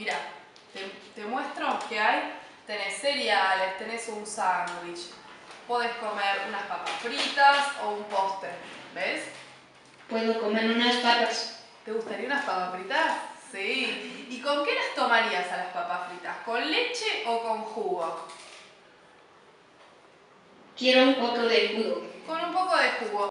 Mira, te muestro que hay. Tenés cereales, tenés un sándwich, podés comer unas papas fritas o un postre, ¿ves? Puedo comer unas papas. ¿Te gustaría unas papas fritas? Sí. ¿Y con qué las tomarías a las papas fritas? ¿Con leche o con jugo? Quiero un poco de jugo. Con un poco de jugo.